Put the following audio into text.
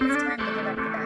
it's time. To give up the